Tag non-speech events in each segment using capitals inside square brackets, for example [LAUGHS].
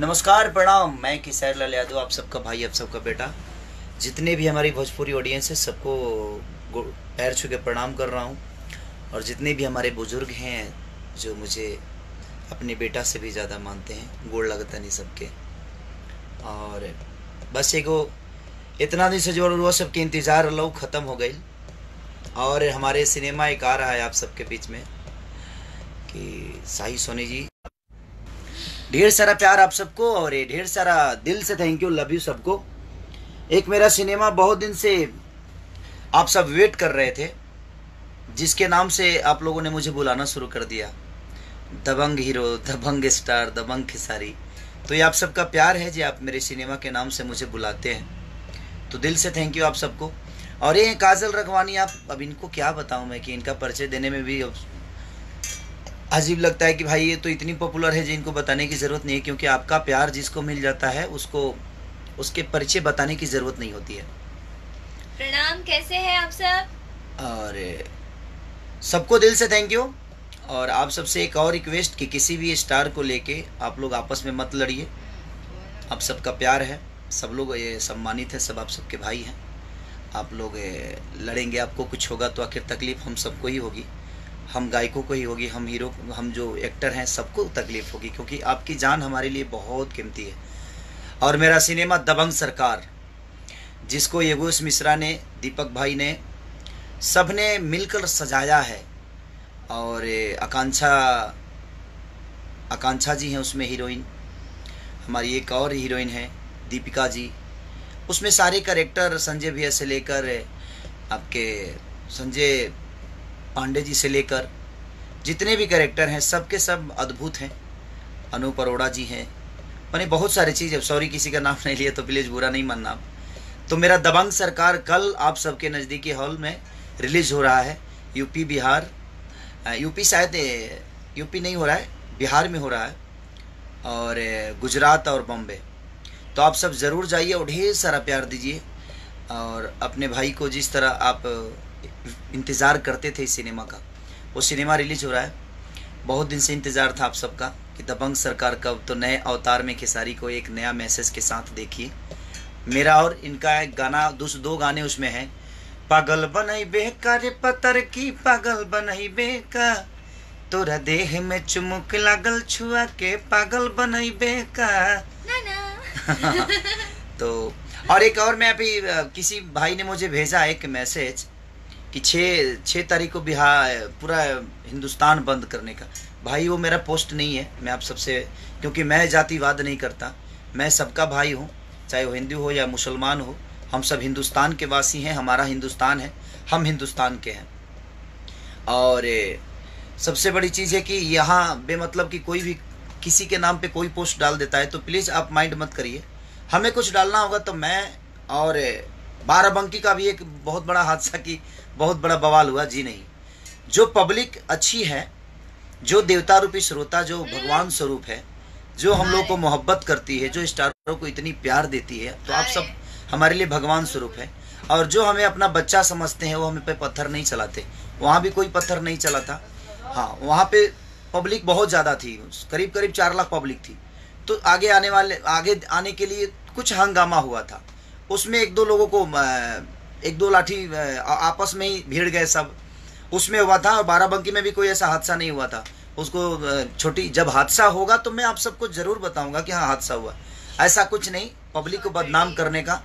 नमस्कार, प्रणाम। मैं किसैर लाल यादव, आप सबका भाई, आप सबका बेटा। जितने भी हमारी भोजपुरी ऑडियंस है, सबको पैर छू के प्रणाम कर रहा हूँ। और जितने भी हमारे बुज़ुर्ग हैं, जो मुझे अपने बेटा से भी ज़्यादा मानते हैं, गोड़ लगता नहीं सबके। और बस एगो, इतना दिन से जो वो सबके इंतज़ार लो ख़त्म हो गई। और हमारे सिनेमा एक आ रहा है आप सबके बीच में, कि शाही सोनी जी ढेर सारा प्यार आप सबको और ये ढेर सारा दिल से थैंक यू लव यू सबको। एक मेरा सिनेमा बहुत दिन से आप सब वेट कर रहे थे, जिसके नाम से आप लोगों ने मुझे बुलाना शुरू कर दिया। दबंग हीरो, दबंग स्टार दबंग खिसारी। तो ये आप सबका प्यार है जी, आप मेरे सिनेमा के नाम से मुझे बुलाते हैं। तो दिल से थैंक यू आप सबको। और ये काजल रखवानी आप अब इनको क्या बताऊँ मैं कि इनका परिचय देने में भी अजीब लगता है कि भाई ये तो इतनी पॉपुलर है जिनको बताने की ज़रूरत नहीं है क्योंकि आपका प्यार जिसको मिल जाता है उसको उसके परिचय बताने की ज़रूरत नहीं होती है। प्रणाम कैसे हैं आप सब? और सबको दिल से थैंक यू और आप सबसे एक और रिक्वेस्ट कि किसी भी स्टार को लेके आप लोग आपस में मत लड़िए। आप सबका प्यार है सब लोग ये सम्मानित है सब आप सबके भाई हैं। आप लोग लड़ेंगे आपको कुछ होगा तो आखिर तकलीफ़ हम सबको ही होगी। हम गायकों को ही होगी, हम हीरो, हम जो एक्टर हैं, सबको तकलीफ़ होगी, क्योंकि आपकी जान हमारे लिए बहुत कीमती है। और मेरा सिनेमा दबंग सरकार, जिसको योगेश मिश्रा ने, दीपक भाई ने, सबने मिलकर सजाया है, और आकांक्षा आकांक्षा जी हैं उसमें हीरोइन, हमारी एक और हीरोइन है, दीपिका जी। उसमें सारे करेक्टर संजय भैया से लेकर आपके संजय पांडे जी से लेकर जितने भी करेक्टर हैं सबके सब अद्भुत हैं। अनूप अरोड़ा जी हैं। मैंने बहुत सारी चीज़, अब सॉरी किसी का नाम नहीं लिया तो प्लीज़ बुरा नहीं मानना आप। तो मेरा दबंग सरकार कल आप सबके नज़दीकी हॉल में रिलीज़ हो रहा है। यूपी, बिहार यूपी शायद यूपी नहीं हो रहा है, बिहार में हो रहा है। और गुजरात और बॉम्बे। तो आप सब ज़रूर जाइए और ढेर सारा प्यार दीजिए। और अपने भाई को जिस तरह आप इंतज़ार करते थे इस सिनेमा का। वो सिनेमा रिलीज़ हो रहा है। बहुत दिन से इंतज़ार था आप सबका कि दबंग सरकार कब तो नए अवतार में खेसारी को एक नया मैसेज के साथ देखिए। मेरा और इनका एक गाना दूस दो गाने उसमें हैं। पागल बनई बेका रे पतर की पागल बनई बेका तोरा देह में चुमुक लागल छुआ के पागल बनई बेका [LAUGHS] तो और एक और मैं अभी किसी भाई ने मुझे भेजा एक मैसेज कि छः छः तारीख को बिहार पूरा हिंदुस्तान बंद करने का। भाई, वो मेरा पोस्ट नहीं है, मैं आप सबसे, क्योंकि मैं जातिवाद नहीं करता। मैं सबका भाई हूँ, चाहे वो हिंदू हो या मुसलमान हो। हम सब हिंदुस्तान के वासी हैं, हमारा हिंदुस्तान है, हम हिंदुस्तान के हैं। और सबसे बड़ी चीज़ है कि यहाँ बेमतलब कि कोई भी किसी के नाम पे कोई पोस्ट डाल देता है तो प्लीज़ आप माइंड मत करिए। हमें कुछ डालना होगा तो मैं और बाराबंकी का भी एक बहुत बड़ा हादसा की बहुत बड़ा बवाल हुआ जी नहीं। जो पब्लिक अच्छी है जो देवता रूपी श्रोता जो भगवान स्वरूप है जो हम लोग को मोहब्बत करती है जो स्टारों को इतनी प्यार देती है तो आप सब हमारे लिए भगवान स्वरूप है। और जो हमें अपना बच्चा समझते हैं वो हमें पे पत्थर नहीं चलाते। वहाँ भी कोई पत्थर नहीं चला था हाँ वहाँ पे पब्लिक बहुत ज़्यादा थी। करीब करीब चार लाख पब्लिक थी। तो आगे आने वाले आगे आने के लिए कुछ हंगामा हुआ था। उसमें एक दो लोगों को एक दो लाठी आपस में ही भीड़ गए सब। उसमें हुआ था और बाराबंकी में भी कोई ऐसा हादसा नहीं हुआ था। उसको छोटी, जब हादसा होगा तो मैं आप सबको ज़रूर बताऊँगा कि हाँ हादसा हुआ। ऐसा कुछ नहीं, पब्लिक को बदनाम करने का,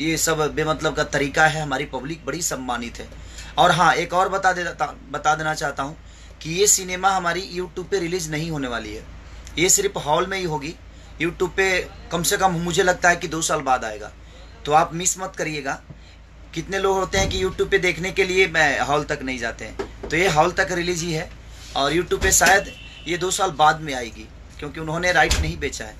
ये सब बेमतलब का तरीका है। हमारी पब्लिक बड़ी सम्मानित है। और हाँ एक और बता देता बता देना चाहता हूँ कि ये सिनेमा हमारी यूट्यूब पे रिलीज़ नहीं होने वाली है। ये सिर्फ़ हॉल में ही होगी। यूट्यूब पे कम से कम मुझे लगता है कि दो साल बाद आएगा। तो आप मिस मत करिएगा। कितने लोग होते हैं कि यूट्यूब पे देखने के लिए मैं हॉल तक नहीं जाते हैं? तो ये हॉल तक रिलीज़ ही है और यूट्यूब पे शायद ये दो साल बाद में आएगी क्योंकि उन्होंने राइट नहीं बेचा है।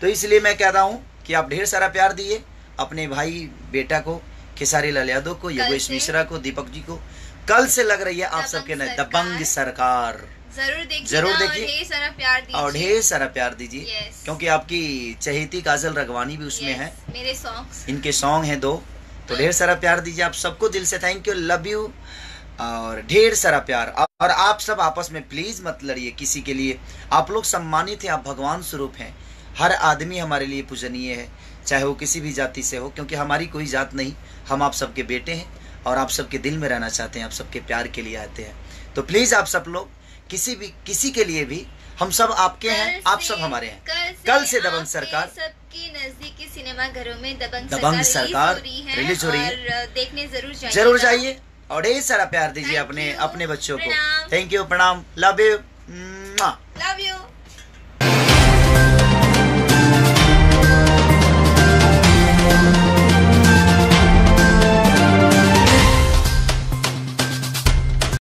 तो इसलिए मैं कह रहा हूँ कि आप ढेर सारा प्यार दिए अपने भाई बेटा को खेसारी लाल यादव को योगेश मिश्रा को दीपक जी को कल से लग रही है आप सबके नए। दबंग सरकार। ज़रूर देखिए ज़रूर देखिए। ढेर सारा प्यार दीजिए। और ढेर सारा प्यार दीजिए Yes. क्योंकि आपकी चहेती काजल रगवानी भी उसमें Yes, है। मेरे सॉन्ग्स इनके सॉन्ग हैं दो। तो ढेर सारा प्यार दीजिए आप सबको, दिल से थैंक यू लव यू और ढेर सारा प्यार। और आप सब आपस में प्लीज़ मत लड़िए किसी के लिए। आप लोग सम्मानित हैं, आप भगवान स्वरूप हैं। हर आदमी हमारे लिए पूजनीय है, चाहे वो किसी भी जाति से हो, क्योंकि हमारी कोई जात नहीं। हम आप सबके बेटे हैं और आप सबके दिल में रहना चाहते हैं, आप सबके प्यार के लिए आते हैं। तो प्लीज़ आप सब लोग, किसी भी, किसी के लिए भी हम सब आपके हैं आप सब हमारे हैं। कल से, कल से दबंग सरकार। सबके नजदीकी सिनेमा घरों में दबंग, दबंग सरकार रिलीज़ हो रही है देखने ज़रूर जाइए ज़रूर जाइए। और ढेर सारा प्यार दीजिए अपने अपने बच्चों को। थैंक यू प्रणाम। Love you